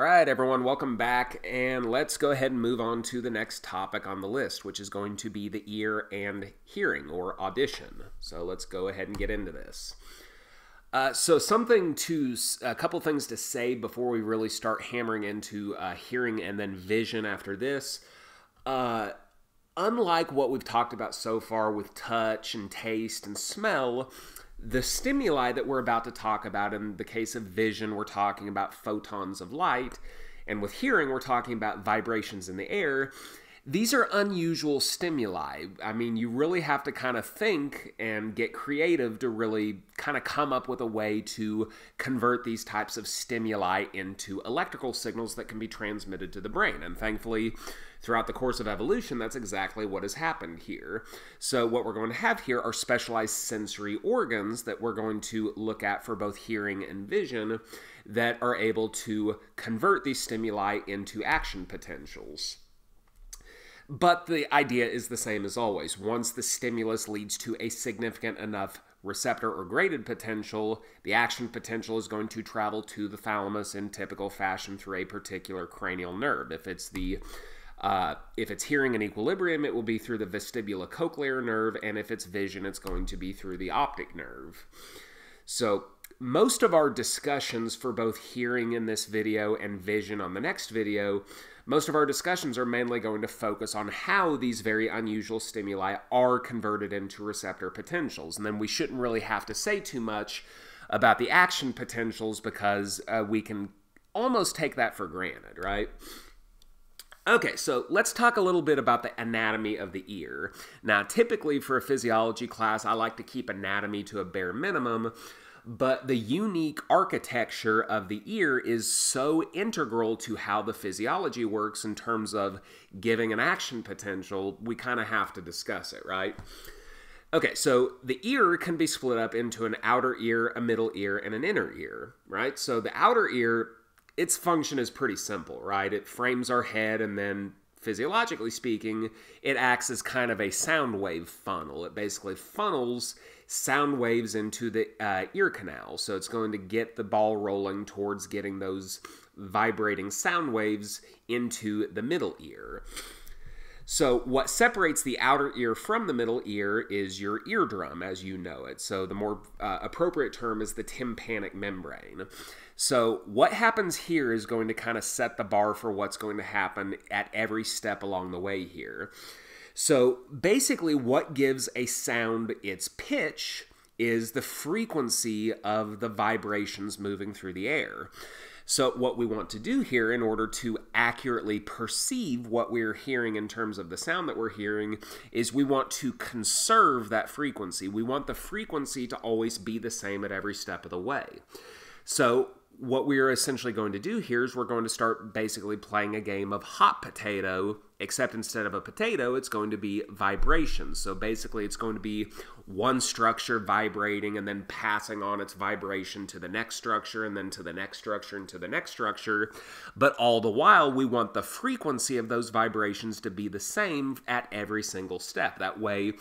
All right, everyone, welcome back, and let's go ahead and move on to the next topic on the list, which is going to be the ear and hearing or audition. So let's go ahead and get into this. Uh, so something to a couple things to say before we really start hammering into uh, hearing and then vision after this. Uh, unlike what we've talked about so far with touch and taste and smell, the stimuli that we're about to talk about, in the case of vision, we're talking about photons of light, and with hearing, we're talking about vibrations in the air. These are unusual stimuli. I mean, you really have to kind of think and get creative to really kind of come up with a way to convert these types of stimuli into electrical signals that can be transmitted to the brain. And thankfully, throughout the course of evolution, that's exactly what has happened here. So, what we're going to have here are specialized sensory organs that we're going to look at for both hearing and vision that are able to convert these stimuli into action potentials. But the idea is the same as always. Once the stimulus leads to a significant enough receptor or graded potential, the action potential is going to travel to the thalamus in typical fashion through a particular cranial nerve. If it's the uh, if it's hearing and equilibrium, it will be through the vestibulocochlear nerve, and if it's vision, it's going to be through the optic nerve. So most of our discussions for both hearing in this video and vision on the next video, most of our discussions are mainly going to focus on how these very unusual stimuli are converted into receptor potentials. And then we shouldn't really have to say too much about the action potentials because uh, we can almost take that for granted, right? Okay, so let's talk a little bit about the anatomy of the ear. Now, typically for a physiology class, I like to keep anatomy to a bare minimum, but the unique architecture of the ear is so integral to how the physiology works in terms of giving an action potential, we kind of have to discuss it, right? Okay, so the ear can be split up into an outer ear, a middle ear, and an inner ear, right? So the outer ear its function is pretty simple, right? It frames our head and then physiologically speaking, it acts as kind of a sound wave funnel. It basically funnels sound waves into the uh, ear canal. So it's going to get the ball rolling towards getting those vibrating sound waves into the middle ear. So, what separates the outer ear from the middle ear is your eardrum, as you know it. So, the more uh, appropriate term is the tympanic membrane. So, what happens here is going to kind of set the bar for what's going to happen at every step along the way here. So, basically, what gives a sound its pitch is the frequency of the vibrations moving through the air. So, what we want to do here in order to accurately perceive what we're hearing in terms of the sound that we're hearing is we want to conserve that frequency. We want the frequency to always be the same at every step of the way. So, what we're essentially going to do here is we're going to start basically playing a game of hot potato, except instead of a potato, it's going to be vibrations. So basically, it's going to be one structure vibrating and then passing on its vibration to the next structure and then to the next structure and to the next structure. But all the while, we want the frequency of those vibrations to be the same at every single step. That way,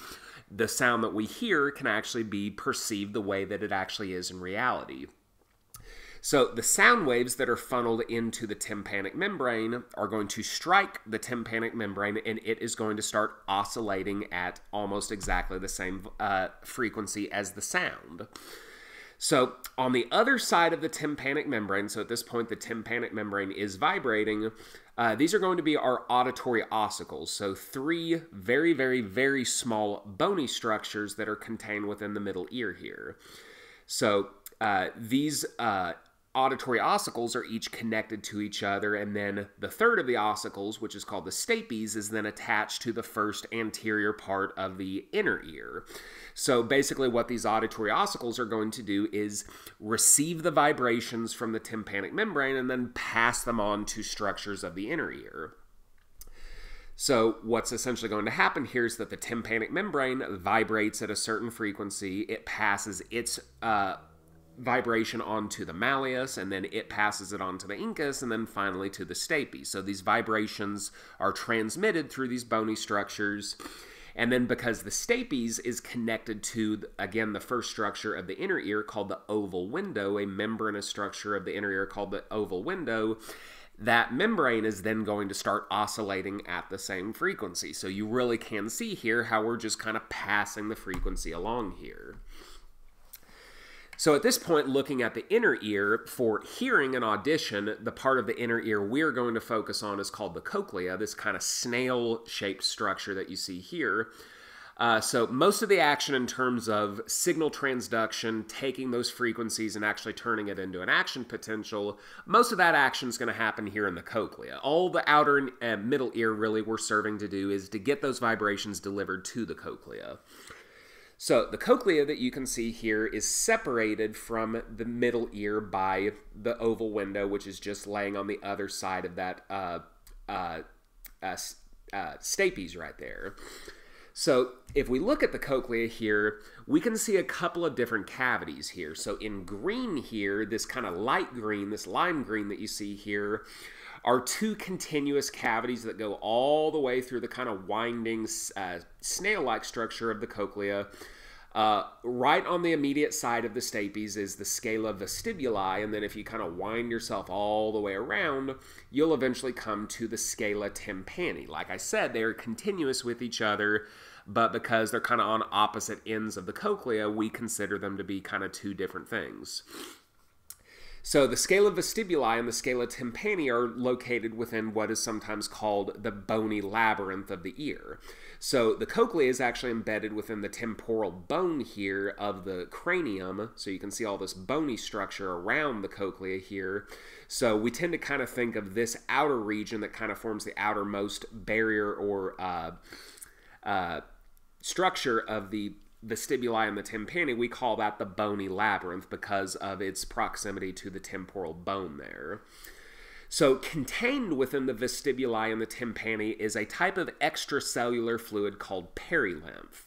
the sound that we hear can actually be perceived the way that it actually is in reality. So the sound waves that are funneled into the tympanic membrane are going to strike the tympanic membrane and it is going to start oscillating at almost exactly the same uh, frequency as the sound. So on the other side of the tympanic membrane, so at this point the tympanic membrane is vibrating, uh, these are going to be our auditory ossicles. So three very, very, very small bony structures that are contained within the middle ear here. So uh, these uh, auditory ossicles are each connected to each other, and then the third of the ossicles, which is called the stapes, is then attached to the first anterior part of the inner ear. So basically, what these auditory ossicles are going to do is receive the vibrations from the tympanic membrane and then pass them on to structures of the inner ear. So, what's essentially going to happen here is that the tympanic membrane vibrates at a certain frequency. It passes its uh, vibration onto the malleus, and then it passes it on to the incus, and then finally to the stapes. So these vibrations are transmitted through these bony structures. And then because the stapes is connected to, again, the first structure of the inner ear called the oval window, a membranous structure of the inner ear called the oval window, that membrane is then going to start oscillating at the same frequency. So you really can see here how we're just kind of passing the frequency along here. So at this point, looking at the inner ear, for hearing an audition, the part of the inner ear we're going to focus on is called the cochlea, this kind of snail-shaped structure that you see here. Uh, so most of the action in terms of signal transduction, taking those frequencies and actually turning it into an action potential, most of that action is going to happen here in the cochlea. All the outer and middle ear really we're serving to do is to get those vibrations delivered to the cochlea. So the cochlea that you can see here is separated from the middle ear by the oval window, which is just laying on the other side of that uh, uh, uh, uh stapes right there. So if we look at the cochlea here, we can see a couple of different cavities here. So in green here, this kind of light green, this lime green that you see here, are two continuous cavities that go all the way through the kind of winding uh, snail-like structure of the cochlea. Uh, right on the immediate side of the stapes is the scala vestibuli, and then if you kind of wind yourself all the way around, you'll eventually come to the scala tympani. Like I said, they're continuous with each other, but because they're kind of on opposite ends of the cochlea, we consider them to be kind of two different things. So the scala vestibuli and the scala tympani are located within what is sometimes called the bony labyrinth of the ear. So the cochlea is actually embedded within the temporal bone here of the cranium. So you can see all this bony structure around the cochlea here. So we tend to kind of think of this outer region that kind of forms the outermost barrier or uh, uh, structure of the vestibuli and the tympani, we call that the bony labyrinth because of its proximity to the temporal bone there. So, contained within the vestibuli and the tympani is a type of extracellular fluid called perilymph.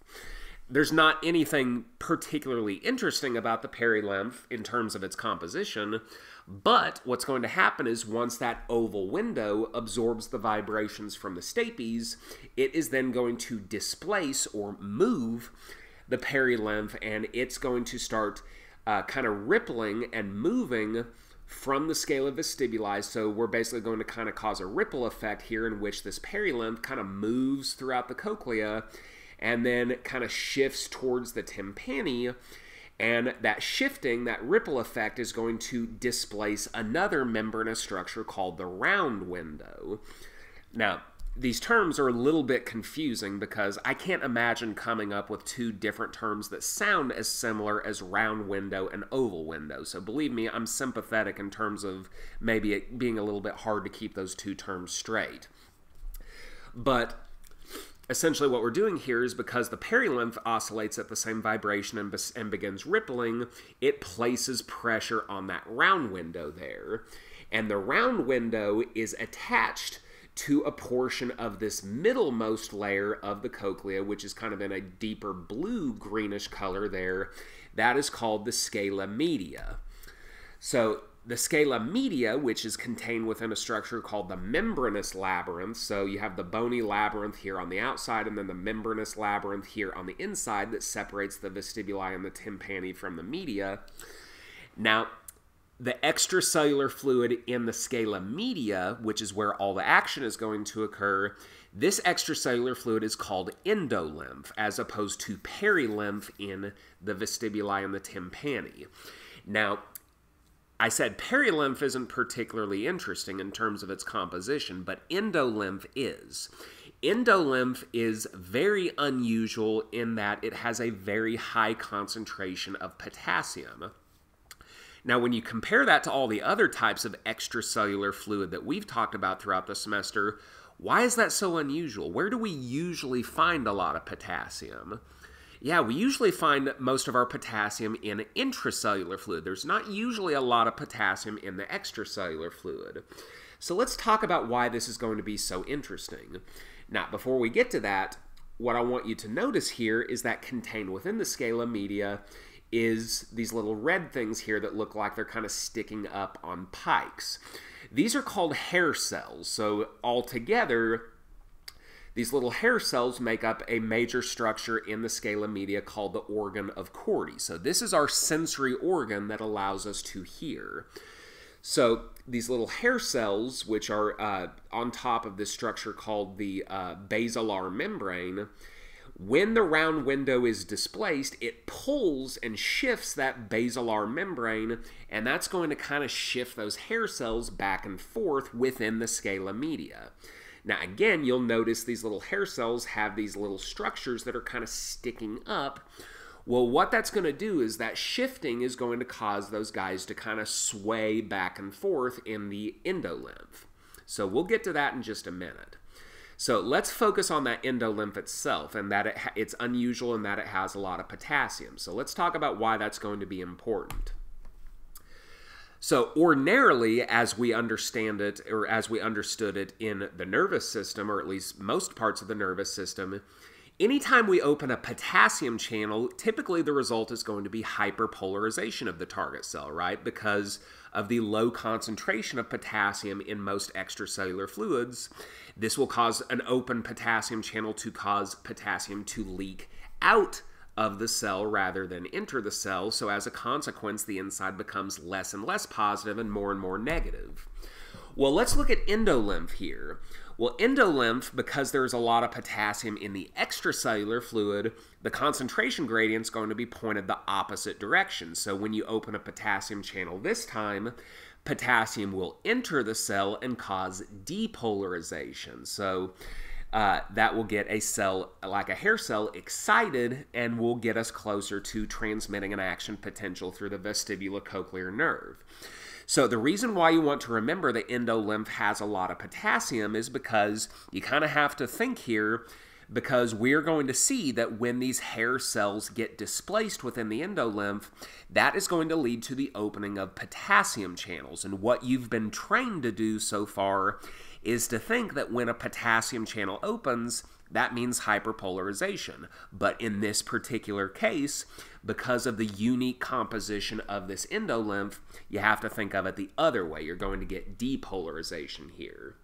There's not anything particularly interesting about the perilymph in terms of its composition, but what's going to happen is once that oval window absorbs the vibrations from the stapes, it is then going to displace or move the perilymph and it's going to start uh, kind of rippling and moving from the scale scala vestibuli. So we're basically going to kind of cause a ripple effect here in which this perilymph kind of moves throughout the cochlea and then kind of shifts towards the tympani and that shifting, that ripple effect, is going to displace another membranous structure called the round window. Now, these terms are a little bit confusing because I can't imagine coming up with two different terms that sound as similar as round window and oval window. So believe me, I'm sympathetic in terms of maybe it being a little bit hard to keep those two terms straight. But essentially what we're doing here is because the perilymph oscillates at the same vibration and, be and begins rippling, it places pressure on that round window there. And the round window is attached to a portion of this middlemost layer of the cochlea, which is kind of in a deeper blue greenish color there. That is called the scala media. So the scala media, which is contained within a structure called the membranous labyrinth. So you have the bony labyrinth here on the outside, and then the membranous labyrinth here on the inside that separates the vestibuli and the tympani from the media. Now, the extracellular fluid in the scala media, which is where all the action is going to occur, this extracellular fluid is called endolymph, as opposed to perilymph in the vestibuli and the tympani. Now, I said perilymph isn't particularly interesting in terms of its composition, but endolymph is. Endolymph is very unusual in that it has a very high concentration of potassium. Now, when you compare that to all the other types of extracellular fluid that we've talked about throughout the semester, why is that so unusual? Where do we usually find a lot of potassium? Yeah, we usually find most of our potassium in intracellular fluid. There's not usually a lot of potassium in the extracellular fluid. So let's talk about why this is going to be so interesting. Now, before we get to that, what I want you to notice here is that contained within the scala media is these little red things here that look like they're kind of sticking up on pikes. These are called hair cells. So altogether, these little hair cells make up a major structure in the scala media called the organ of Corti. So this is our sensory organ that allows us to hear. So these little hair cells, which are uh, on top of this structure called the uh, basilar membrane, when the round window is displaced, it pulls and shifts that basilar membrane, and that's going to kind of shift those hair cells back and forth within the scala media. Now, again, you'll notice these little hair cells have these little structures that are kind of sticking up. Well, what that's going to do is that shifting is going to cause those guys to kind of sway back and forth in the endolymph. So we'll get to that in just a minute. So let's focus on that endolymph itself and that it it's unusual in that it has a lot of potassium. So let's talk about why that's going to be important. So ordinarily, as we understand it, or as we understood it in the nervous system, or at least most parts of the nervous system, anytime we open a potassium channel, typically the result is going to be hyperpolarization of the target cell, right? Because of the low concentration of potassium in most extracellular fluids. This will cause an open potassium channel to cause potassium to leak out of the cell rather than enter the cell. So, as a consequence, the inside becomes less and less positive and more and more negative. Well, let's look at endolymph here. Well, endolymph, because there's a lot of potassium in the extracellular fluid, the concentration gradient is going to be pointed the opposite direction. So when you open a potassium channel this time, potassium will enter the cell and cause depolarization. So uh, that will get a cell, like a hair cell, excited and will get us closer to transmitting an action potential through the vestibulocochlear nerve. So the reason why you want to remember that endolymph has a lot of potassium is because you kind of have to think here because we're going to see that when these hair cells get displaced within the endolymph, that is going to lead to the opening of potassium channels. And what you've been trained to do so far is to think that when a potassium channel opens, that means hyperpolarization. But in this particular case, because of the unique composition of this endolymph, you have to think of it the other way. You're going to get depolarization here.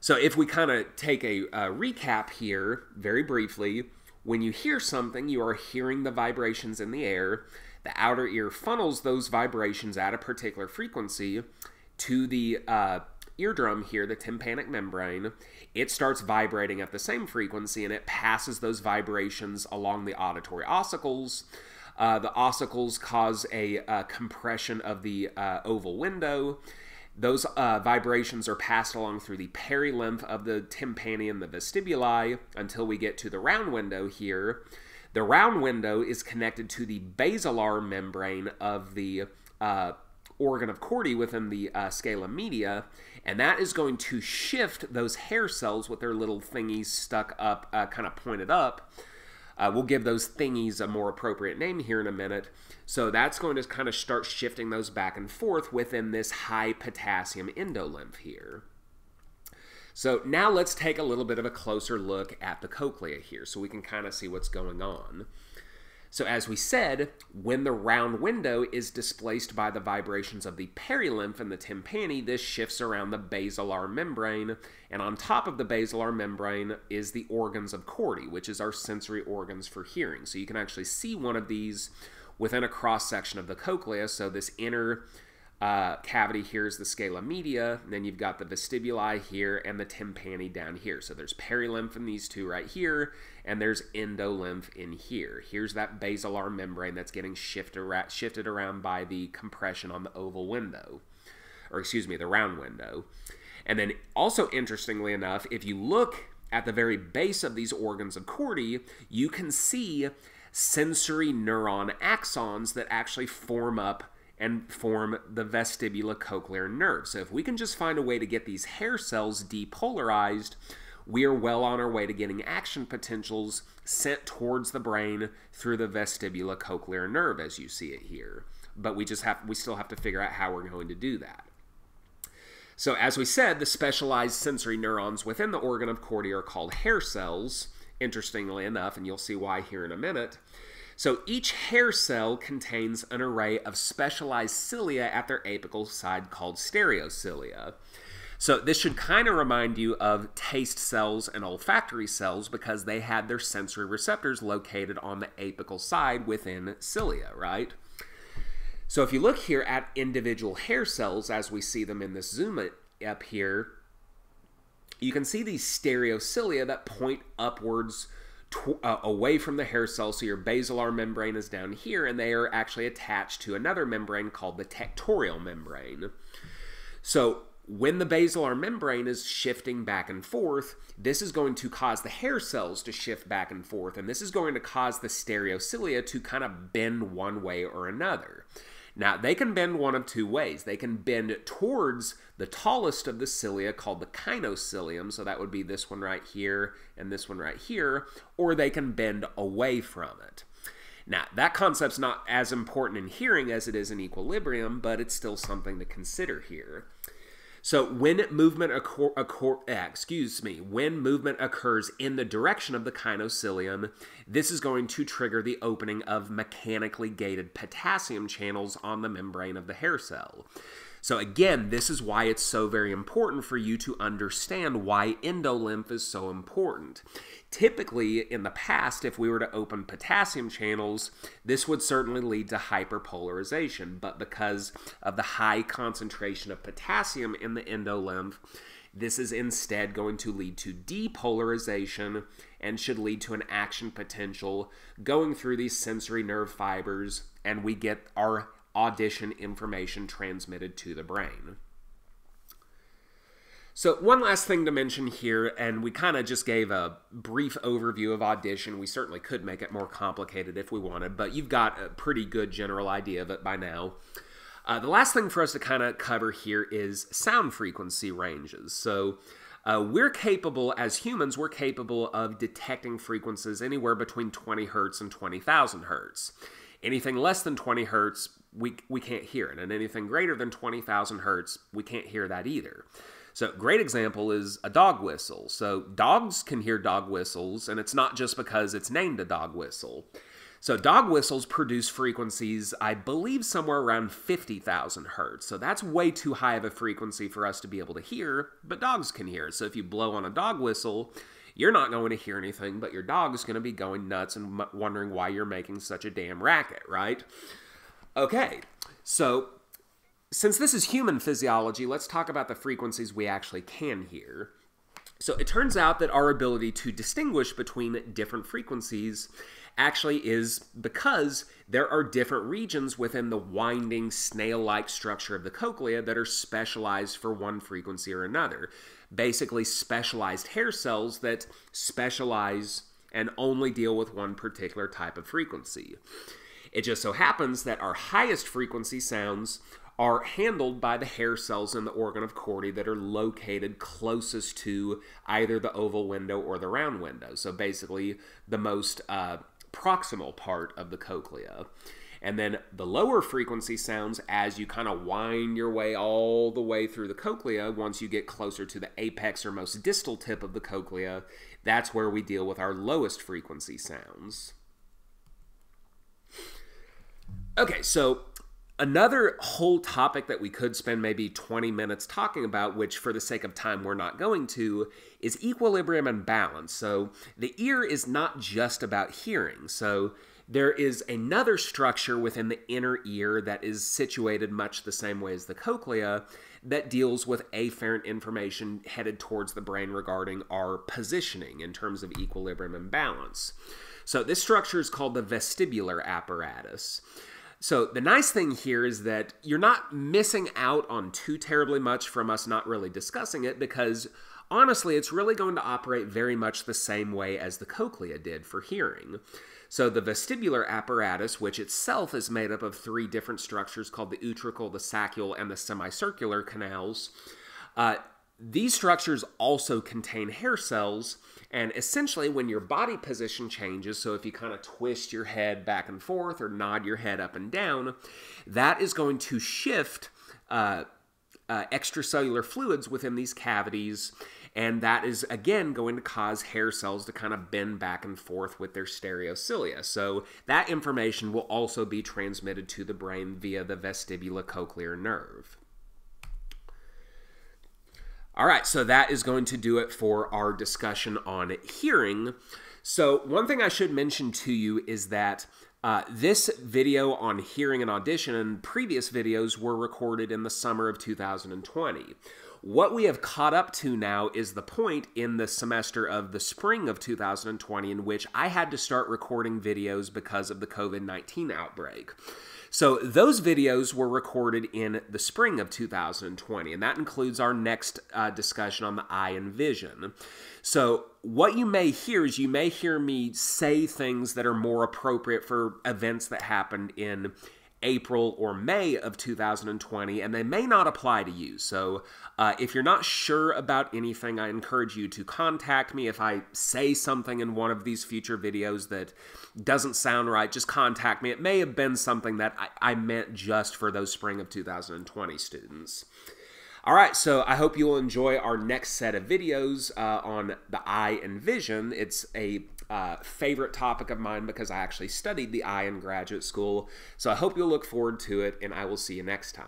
So if we kind of take a, a recap here very briefly, when you hear something, you are hearing the vibrations in the air. The outer ear funnels those vibrations at a particular frequency to the uh, eardrum here, the tympanic membrane, it starts vibrating at the same frequency and it passes those vibrations along the auditory ossicles. Uh, the ossicles cause a uh, compression of the uh, oval window. Those uh, vibrations are passed along through the perilymph of the tympani and the vestibuli until we get to the round window here. The round window is connected to the basilar membrane of the uh, organ of Corti within the uh, scala media, and that is going to shift those hair cells with their little thingies stuck up, uh, kind of pointed up. Uh, we'll give those thingies a more appropriate name here in a minute. So that's going to kind of start shifting those back and forth within this high potassium endolymph here. So now let's take a little bit of a closer look at the cochlea here so we can kind of see what's going on. So, as we said, when the round window is displaced by the vibrations of the perilymph and the tympani, this shifts around the basilar membrane. And on top of the basilar membrane is the organs of Corti, which is our sensory organs for hearing. So, you can actually see one of these within a cross section of the cochlea. So, this inner uh, cavity here is the scala media. then you've got the vestibuli here and the tympani down here. So there's perilymph in these two right here, and there's endolymph in here. Here's that basilar membrane that's getting shifted, around, shifted around by the compression on the oval window, or excuse me, the round window. And then also interestingly enough, if you look at the very base of these organs of Corti, you can see sensory neuron axons that actually form up and form the vestibulocochlear nerve. So if we can just find a way to get these hair cells depolarized, we are well on our way to getting action potentials sent towards the brain through the vestibulocochlear nerve as you see it here. But we just have we still have to figure out how we're going to do that. So as we said, the specialized sensory neurons within the organ of Corti are called hair cells, interestingly enough, and you'll see why here in a minute. So each hair cell contains an array of specialized cilia at their apical side called stereocilia. So this should kind of remind you of taste cells and olfactory cells because they had their sensory receptors located on the apical side within cilia, right? So if you look here at individual hair cells as we see them in this zoom up here, you can see these stereocilia that point upwards uh, away from the hair cell. So your basilar membrane is down here, and they are actually attached to another membrane called the tectorial membrane. So when the basilar membrane is shifting back and forth, this is going to cause the hair cells to shift back and forth, and this is going to cause the stereocilia to kind of bend one way or another. Now, they can bend one of two ways. They can bend towards the tallest of the cilia called the kinocilium, so that would be this one right here and this one right here, or they can bend away from it. Now, that concept's not as important in hearing as it is in equilibrium, but it's still something to consider here. So when movement occur, occur, eh, excuse me, when movement occurs in the direction of the kinocilium, this is going to trigger the opening of mechanically gated potassium channels on the membrane of the hair cell. So again, this is why it's so very important for you to understand why endolymph is so important. Typically, in the past, if we were to open potassium channels, this would certainly lead to hyperpolarization, but because of the high concentration of potassium in the endolymph, this is instead going to lead to depolarization and should lead to an action potential going through these sensory nerve fibers, and we get our audition information transmitted to the brain. So, one last thing to mention here, and we kind of just gave a brief overview of audition. We certainly could make it more complicated if we wanted, but you've got a pretty good general idea of it by now. Uh, the last thing for us to kind of cover here is sound frequency ranges. So, uh, we're capable, as humans, we're capable of detecting frequencies anywhere between 20 hertz and 20,000 hertz. Anything less than 20 hertz, we, we can't hear it. And anything greater than 20,000 hertz, we can't hear that either. So, great example is a dog whistle. So, dogs can hear dog whistles, and it's not just because it's named a dog whistle. So, dog whistles produce frequencies, I believe, somewhere around 50,000 hertz. So, that's way too high of a frequency for us to be able to hear, but dogs can hear. So, if you blow on a dog whistle, you're not going to hear anything, but your dog is going to be going nuts and wondering why you're making such a damn racket, right? Okay, so since this is human physiology, let's talk about the frequencies we actually can hear. So it turns out that our ability to distinguish between different frequencies actually is because there are different regions within the winding snail like structure of the cochlea that are specialized for one frequency or another. Basically, specialized hair cells that specialize and only deal with one particular type of frequency. It just so happens that our highest frequency sounds are handled by the hair cells in the organ of Corti that are located closest to either the oval window or the round window. So basically, the most uh, proximal part of the cochlea. And then the lower frequency sounds, as you kind of wind your way all the way through the cochlea, once you get closer to the apex or most distal tip of the cochlea, that's where we deal with our lowest frequency sounds. Okay, so another whole topic that we could spend maybe 20 minutes talking about, which for the sake of time we're not going to, is equilibrium and balance. So the ear is not just about hearing. So there is another structure within the inner ear that is situated much the same way as the cochlea that deals with afferent information headed towards the brain regarding our positioning in terms of equilibrium and balance. So this structure is called the vestibular apparatus. So the nice thing here is that you're not missing out on too terribly much from us not really discussing it because honestly, it's really going to operate very much the same way as the cochlea did for hearing. So the vestibular apparatus, which itself is made up of three different structures called the utricle, the saccule, and the semicircular canals, uh, these structures also contain hair cells, and essentially, when your body position changes, so if you kind of twist your head back and forth or nod your head up and down, that is going to shift uh, uh, extracellular fluids within these cavities, and that is again going to cause hair cells to kind of bend back and forth with their stereocilia. So, that information will also be transmitted to the brain via the vestibulocochlear nerve. All right, so that is going to do it for our discussion on hearing. So, one thing I should mention to you is that Uh, this video on hearing and audition and previous videos were recorded in the summer of 2020. What we have caught up to now is the point in the semester of the spring of 2020 in which I had to start recording videos because of the COVID 19 outbreak. So those videos were recorded in the spring of 2020, and that includes our next uh, discussion on the eye and vision. So what you may hear is you may hear me say things that are more appropriate for events that happened in April or May of 2020, and they may not apply to you. So, uh, if you're not sure about anything, I encourage you to contact me. If I say something in one of these future videos that doesn't sound right, just contact me. It may have been something that I, I meant just for those spring of 2020 students. All right, so I hope you'll enjoy our next set of videos uh, on the eye and vision. It's a uh, favorite topic of mine because I actually studied the eye in graduate school. So I hope you'll look forward to it, and I will see you next time.